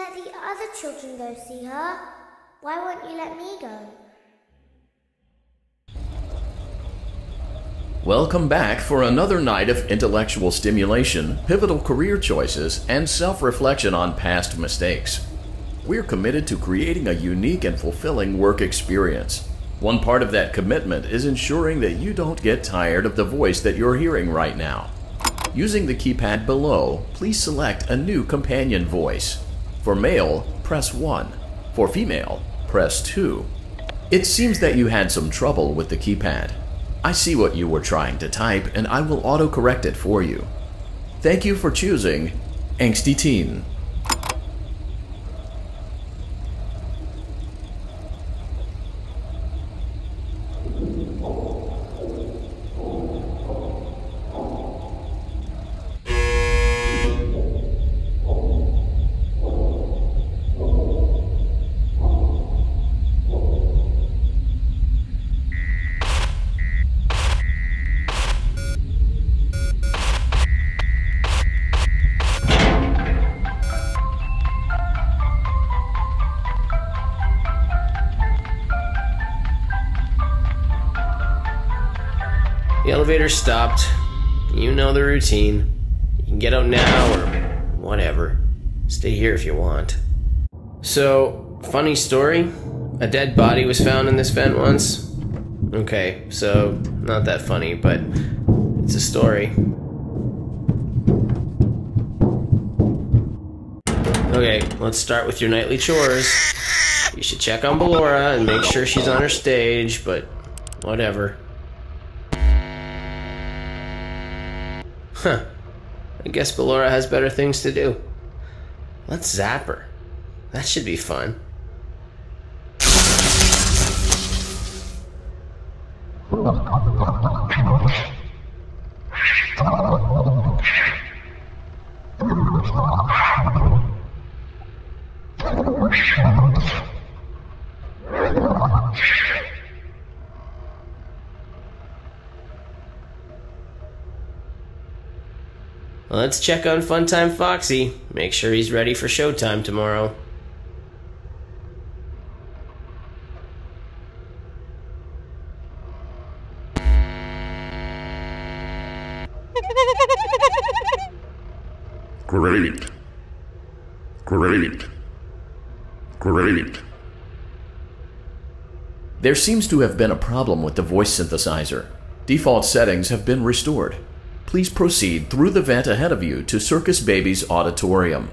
let the other children go see her? Why won't you let me go? Welcome back for another night of intellectual stimulation, pivotal career choices, and self reflection on past mistakes. We're committed to creating a unique and fulfilling work experience. One part of that commitment is ensuring that you don't get tired of the voice that you're hearing right now. Using the keypad below, please select a new companion voice. For male, press 1. For female, press 2. It seems that you had some trouble with the keypad. I see what you were trying to type and I will autocorrect it for you. Thank you for choosing Angsty Teen. The elevator stopped. You know the routine. You can get out now or whatever. Stay here if you want. So, funny story. A dead body was found in this vent once. Okay, so not that funny, but it's a story. Okay, let's start with your nightly chores. You should check on Ballora and make sure she's on her stage, but whatever. Huh. I guess Ballora has better things to do. Let's zap her. That should be fun. Let's check on Funtime Foxy. Make sure he's ready for showtime tomorrow. Great. Great. Great. There seems to have been a problem with the voice synthesizer. Default settings have been restored. Please proceed through the vent ahead of you to Circus Baby's auditorium.